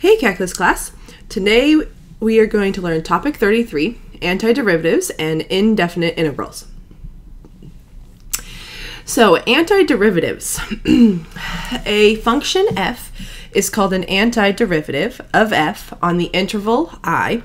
Hey Calculus class! Today we are going to learn topic 33, antiderivatives and indefinite integrals. So antiderivatives. a function f is called an antiderivative of f on the interval i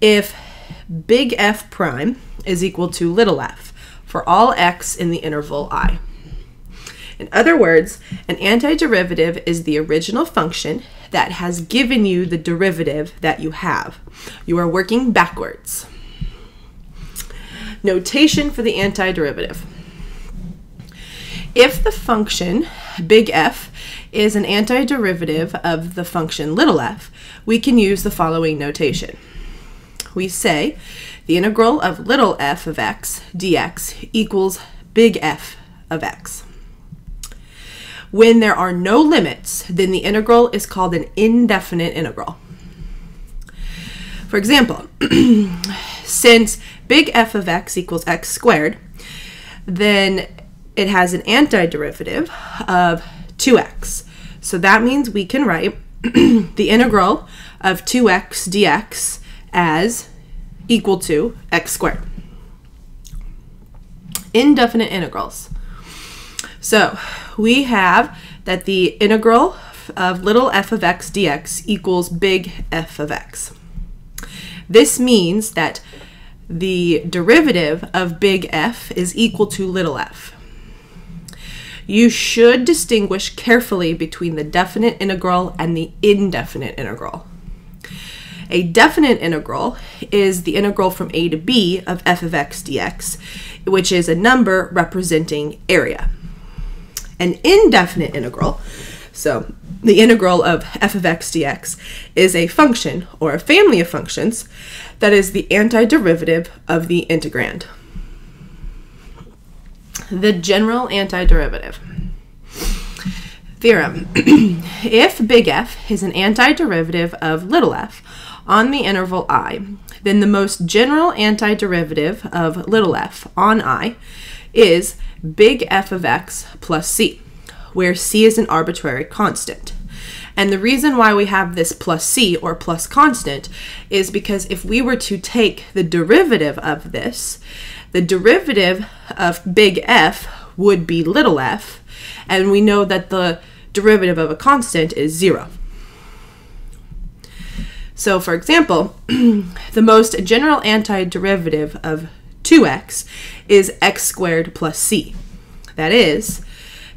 if big F prime is equal to little f for all x in the interval i. In other words, an antiderivative is the original function that has given you the derivative that you have. You are working backwards. Notation for the antiderivative. If the function big F is an antiderivative of the function little f, we can use the following notation. We say the integral of little f of x dx equals big F of x. When there are no limits, then the integral is called an indefinite integral. For example, since big F of x equals x squared, then it has an antiderivative of 2x. So that means we can write the integral of 2x dx as equal to x squared. Indefinite integrals. So we have that the integral of little f of x dx equals big F of x. This means that the derivative of big F is equal to little f. You should distinguish carefully between the definite integral and the indefinite integral. A definite integral is the integral from a to b of f of x dx, which is a number representing area an indefinite integral, so the integral of f of x dx is a function or a family of functions that is the antiderivative of the integrand. The general antiderivative. Theorem. if big F is an antiderivative of little f on the interval i, then the most general antiderivative of little f on i is big F of x plus c, where c is an arbitrary constant. And the reason why we have this plus c or plus constant is because if we were to take the derivative of this, the derivative of big F would be little f, and we know that the derivative of a constant is zero. So, for example, the most general antiderivative of 2x is x squared plus c. That is,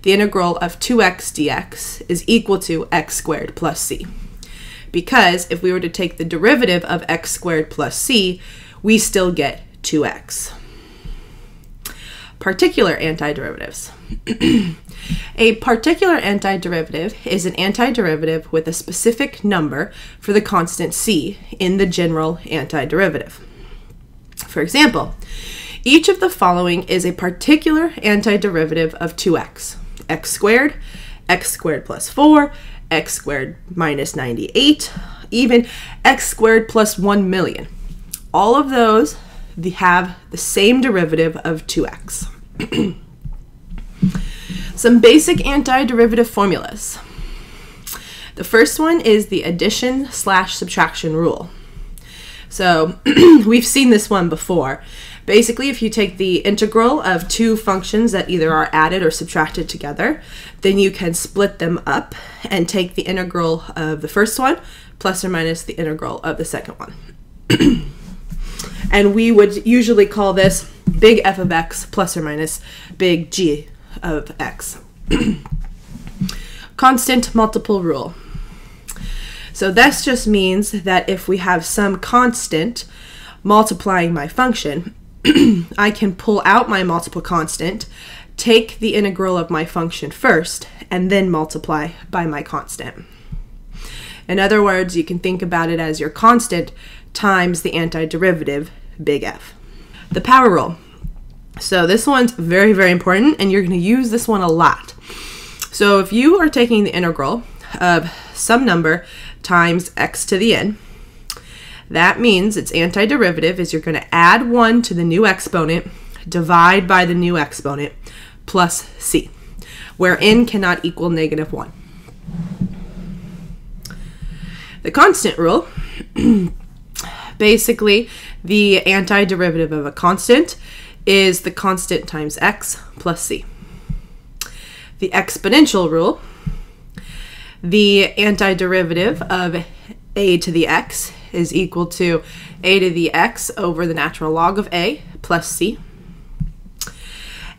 the integral of 2x dx is equal to x squared plus c. Because if we were to take the derivative of x squared plus c, we still get 2x. Particular antiderivatives. a particular antiderivative is an antiderivative with a specific number for the constant c in the general antiderivative. For example, each of the following is a particular antiderivative of 2x. x squared, x squared plus 4, x squared minus 98, even x squared plus 1 million. All of those have the same derivative of 2x. Some basic antiderivative formulas. The first one is the addition slash subtraction rule. So we've seen this one before. Basically, if you take the integral of two functions that either are added or subtracted together, then you can split them up and take the integral of the first one plus or minus the integral of the second one. and we would usually call this big f of x plus or minus big g of x. Constant multiple rule. So this just means that if we have some constant multiplying my function, I can pull out my multiple constant, take the integral of my function first, and then multiply by my constant. In other words, you can think about it as your constant times the antiderivative, big F. The power rule. So this one's very, very important, and you're going to use this one a lot. So if you are taking the integral of some number times x to the n. That means its antiderivative is you're going to add 1 to the new exponent, divide by the new exponent, plus c, where n cannot equal negative 1. The constant rule, basically, the antiderivative of a constant is the constant times x plus c. The exponential rule, the antiderivative of a to the x is equal to a to the x over the natural log of a plus c.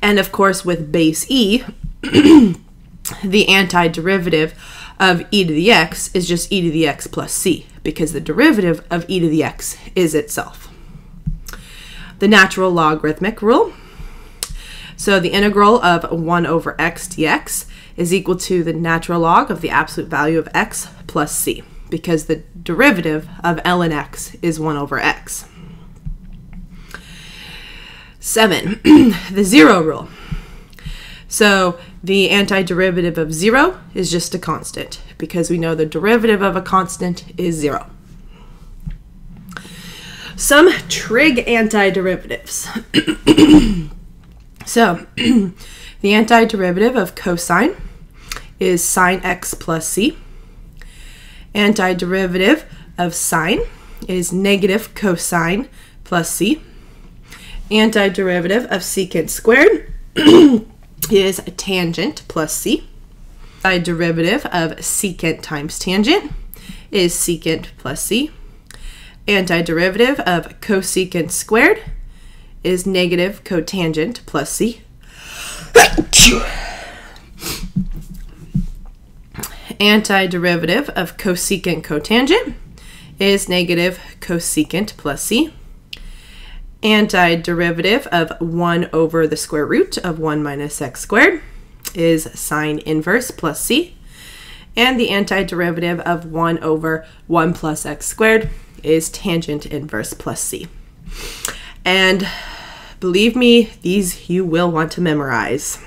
And of course, with base e, the antiderivative of e to the x is just e to the x plus c, because the derivative of e to the x is itself. The natural logarithmic rule. So the integral of 1 over x dx is equal to the natural log of the absolute value of x plus c because the derivative of ln x is 1 over x. 7. the zero rule. So the antiderivative of 0 is just a constant because we know the derivative of a constant is 0. Some trig antiderivatives. so the antiderivative of cosine is sine x plus c antiderivative of sine is negative cosine plus c. Antiderivative of secant squared is tangent plus c. Antiderivative of secant times tangent is secant plus c. Antiderivative of cosecant squared is negative cotangent plus c antiderivative of cosecant cotangent is negative cosecant plus c. Antiderivative of 1 over the square root of 1 minus x squared is sine inverse plus c. And the antiderivative of 1 over 1 plus x squared is tangent inverse plus c. And believe me, these you will want to memorize.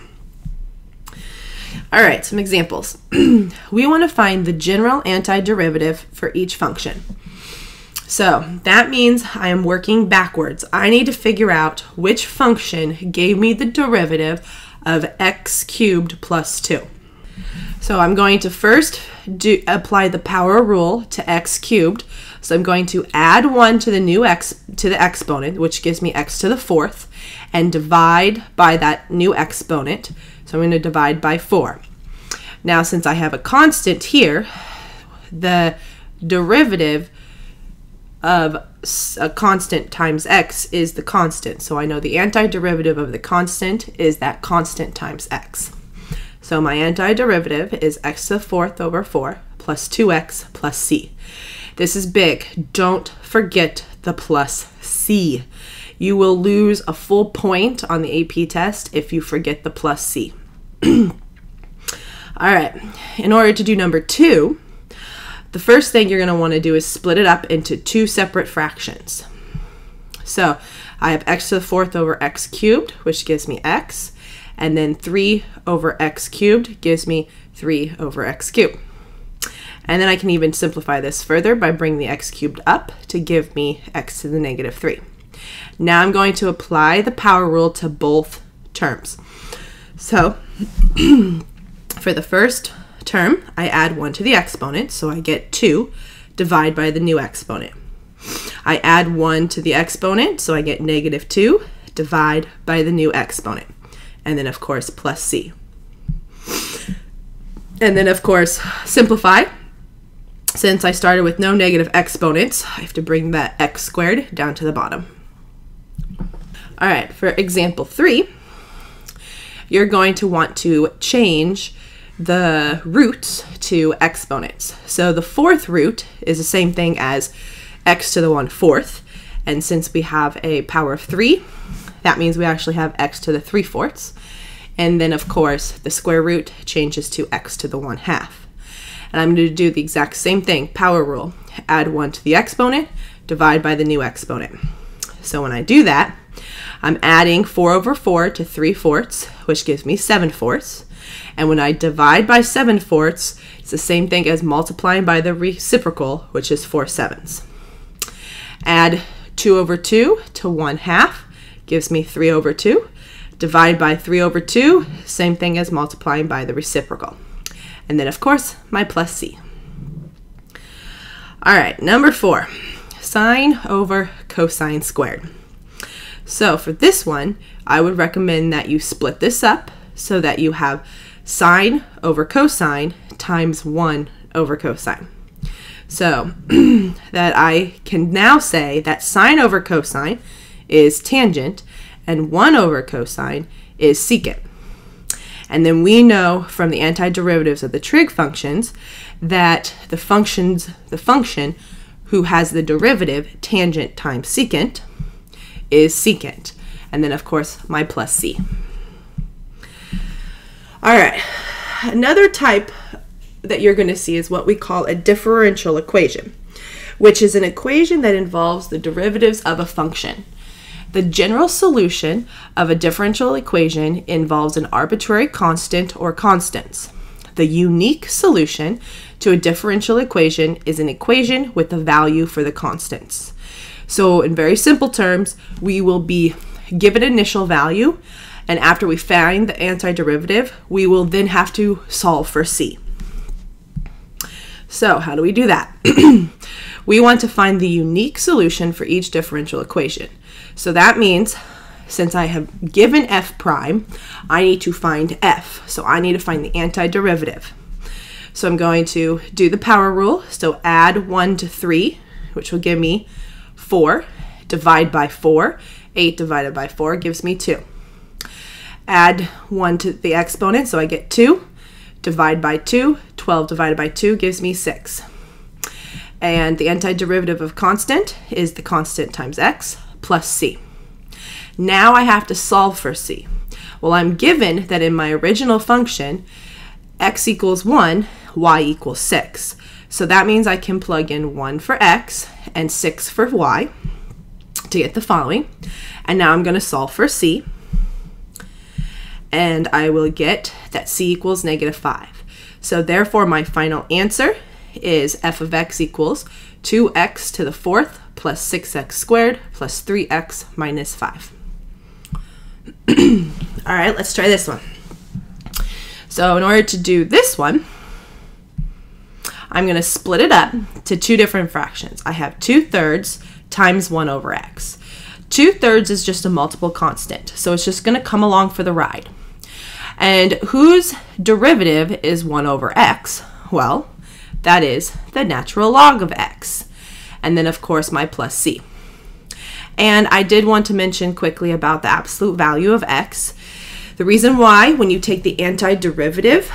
All right, some examples. we want to find the general antiderivative for each function. So that means I am working backwards. I need to figure out which function gave me the derivative of x cubed plus 2. So I'm going to first do, apply the power rule to x cubed. So I'm going to add 1 to the new x to the exponent, which gives me x to the fourth, and divide by that new exponent. So I'm going to divide by 4. Now, since I have a constant here, the derivative of a constant times x is the constant. So I know the antiderivative of the constant is that constant times x. So my antiderivative is x to the fourth over 4 plus 2x plus c. This is big. Don't forget the plus c. You will lose a full point on the AP test if you forget the plus C. All right, in order to do number two, the first thing you're going to want to do is split it up into two separate fractions. So I have x to the fourth over x cubed, which gives me x, and then 3 over x cubed gives me 3 over x cubed. And then I can even simplify this further by bringing the x cubed up to give me x to the negative 3. Now I'm going to apply the power rule to both terms. So for the first term, I add 1 to the exponent, so I get 2, divide by the new exponent. I add 1 to the exponent, so I get negative 2, divide by the new exponent. And then, of course, plus c. And then, of course, simplify. Since I started with no negative exponents, I have to bring that x squared down to the bottom. All right, for example three, you're going to want to change the roots to exponents. So the fourth root is the same thing as x to the 1 fourth. And since we have a power of 3, that means we actually have x to the 3 fourths. And then, of course, the square root changes to x to the 1 half. And I'm going to do the exact same thing, power rule. Add 1 to the exponent, divide by the new exponent. So when I do that, I'm adding 4 over 4 to 3 fourths, which gives me 7 fourths. And when I divide by 7 fourths, it's the same thing as multiplying by the reciprocal, which is 4 sevenths. Add 2 over 2 to 1 half, gives me 3 over 2. Divide by 3 over 2, same thing as multiplying by the reciprocal. And then, of course, my plus c. All right, number four, sine over cosine squared. So for this one, I would recommend that you split this up so that you have sine over cosine times 1 over cosine. So that I can now say that sine over cosine is tangent and 1 over cosine is secant. And then we know from the antiderivatives of the trig functions that the functions the function who has the derivative tangent times secant is secant. And then of course my plus c. All right. Another type that you're going to see is what we call a differential equation, which is an equation that involves the derivatives of a function. The general solution of a differential equation involves an arbitrary constant or constants. The unique solution to a differential equation is an equation with a value for the constants. So, in very simple terms, we will be given initial value, and after we find the antiderivative, we will then have to solve for c. So, how do we do that? we want to find the unique solution for each differential equation. So that means since I have given f prime, I need to find f. So I need to find the antiderivative. So I'm going to do the power rule. So add 1 to 3, which will give me 4. Divide by 4. 8 divided by 4 gives me 2. Add 1 to the exponent, so I get 2. Divide by 2. 12 divided by 2 gives me 6. And the antiderivative of constant is the constant times x plus c. Now I have to solve for c. Well, I'm given that in my original function, x equals 1, y equals 6. So that means I can plug in 1 for x and 6 for y to get the following. And now I'm going to solve for c. And I will get that c equals negative 5. So therefore, my final answer is f of x equals 2x to the fourth plus 6x squared plus 3x minus 5. All right, let's try this one. So in order to do this one, I'm going to split it up to two different fractions. I have 2 thirds times 1 over x. 2 thirds is just a multiple constant, so it's just going to come along for the ride. And whose derivative is 1 over x? Well, that is the natural log of x. And then, of course, my plus c. And I did want to mention quickly about the absolute value of x. The reason why, when you take the antiderivative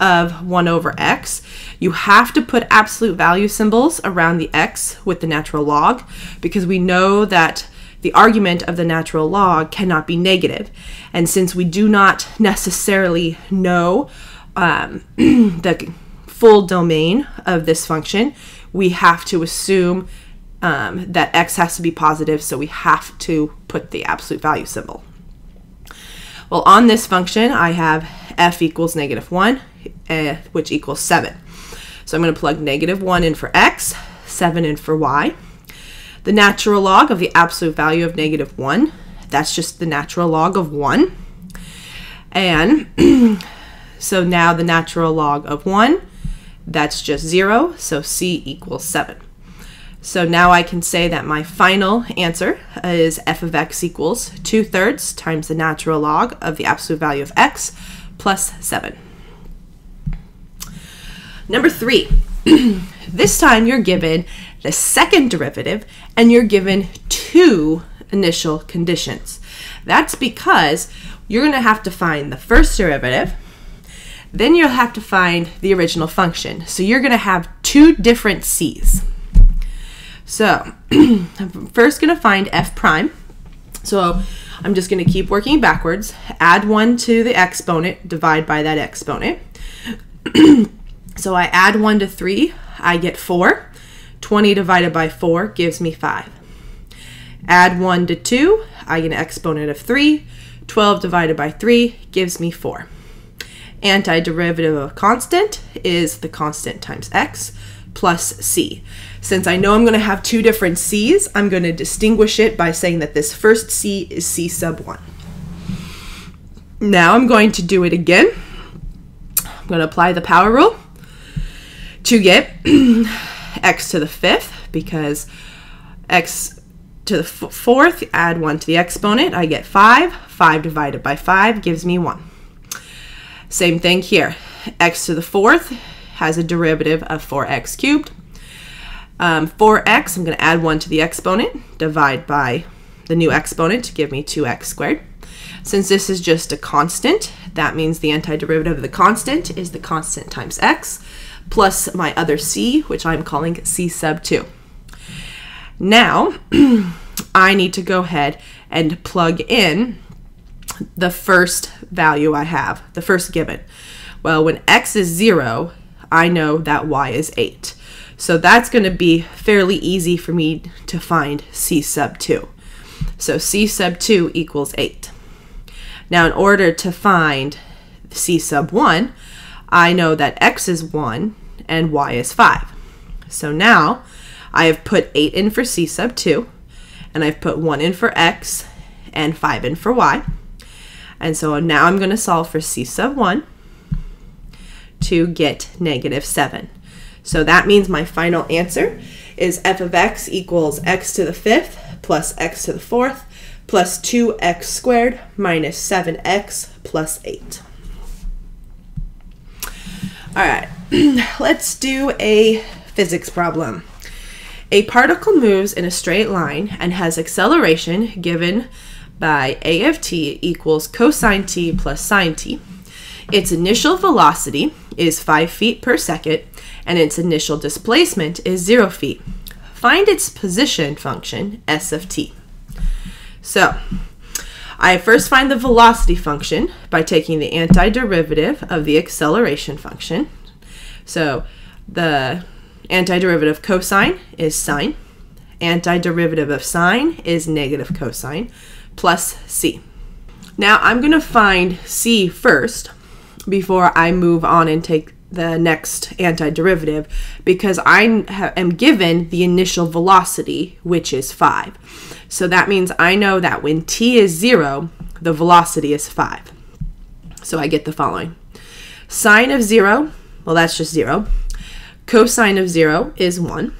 of 1 over x, you have to put absolute value symbols around the x with the natural log because we know that the argument of the natural log cannot be negative. And since we do not necessarily know um, the full domain of this function, we have to assume um, that x has to be positive, so we have to put the absolute value symbol. Well, on this function, I have f equals negative 1, uh, which equals 7. So I'm going to plug negative 1 in for x, 7 in for y. The natural log of the absolute value of negative 1, that's just the natural log of 1. And so now the natural log of 1 that's just 0, so c equals 7. So now I can say that my final answer is f of x equals 2 thirds times the natural log of the absolute value of x plus 7. Number 3. this time you're given the second derivative and you're given two initial conditions. That's because you're going to have to find the first derivative then you'll have to find the original function. So you're going to have two different c's. So I'm first going to find f prime. So I'm just going to keep working backwards. Add 1 to the exponent, divide by that exponent. so I add 1 to 3, I get 4. 20 divided by 4 gives me 5. Add 1 to 2, I get an exponent of 3. 12 divided by 3 gives me 4 antiderivative of constant is the constant times x plus c. Since I know I'm going to have two different c's, I'm going to distinguish it by saying that this first c is c sub 1. Now I'm going to do it again. I'm going to apply the power rule to get x to the fifth because x to the fourth, add 1 to the exponent, I get 5. 5 divided by 5 gives me 1. Same thing here. x to the fourth has a derivative of 4x cubed. Um, 4x, I'm going to add 1 to the exponent, divide by the new exponent to give me 2x squared. Since this is just a constant, that means the antiderivative of the constant is the constant times x plus my other c, which I'm calling c sub 2. Now, I need to go ahead and plug in the first value I have, the first given. Well, when x is 0, I know that y is 8. So that's going to be fairly easy for me to find c sub 2. So c sub 2 equals 8. Now, in order to find c sub 1, I know that x is 1 and y is 5. So now I have put 8 in for c sub 2, and I've put 1 in for x and 5 in for y. And so now I'm going to solve for c sub 1 to get negative 7. So that means my final answer is f of x equals x to the fifth plus x to the fourth plus 2x squared minus 7x plus 8. All right, let's do a physics problem. A particle moves in a straight line and has acceleration given by a of t equals cosine t plus sine t. Its initial velocity is 5 feet per second and its initial displacement is 0 feet. Find its position function, s of t. So, I first find the velocity function by taking the antiderivative of the acceleration function. So the antiderivative cosine is sine. Antiderivative of sine is negative cosine plus c. Now I'm going to find c first before I move on and take the next antiderivative because I am given the initial velocity, which is 5. So that means I know that when t is 0, the velocity is 5. So I get the following. Sine of 0, well, that's just 0. Cosine of 0 is 1.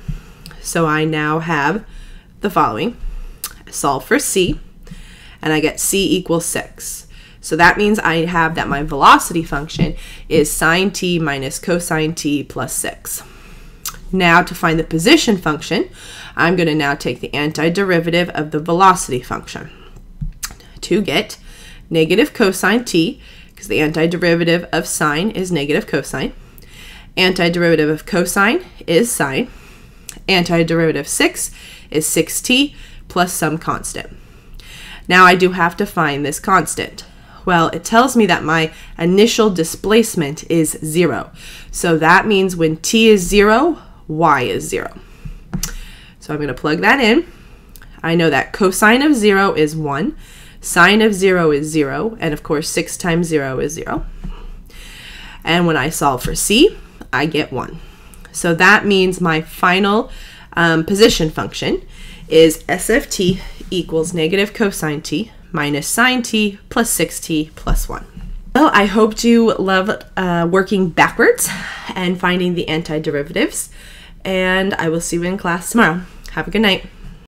So I now have the following. solve for c, and I get c equals 6. So that means I have that my velocity function is sine t minus cosine t plus 6. Now to find the position function, I'm going to now take the antiderivative of the velocity function to get negative cosine t, because the antiderivative of sine is negative cosine. Antiderivative of cosine is sine. Antiderivative 6 is 6t plus some constant. Now I do have to find this constant. Well, it tells me that my initial displacement is 0. So that means when t is 0, y is 0. So I'm going to plug that in. I know that cosine of 0 is 1, sine of 0 is 0, and of course 6 times 0 is 0. And when I solve for c, I get 1. So that means my final um, position function is sft equals negative cosine t minus sine t plus 6t plus 1. Well, I hope you love uh, working backwards and finding the antiderivatives, and I will see you in class tomorrow. Have a good night.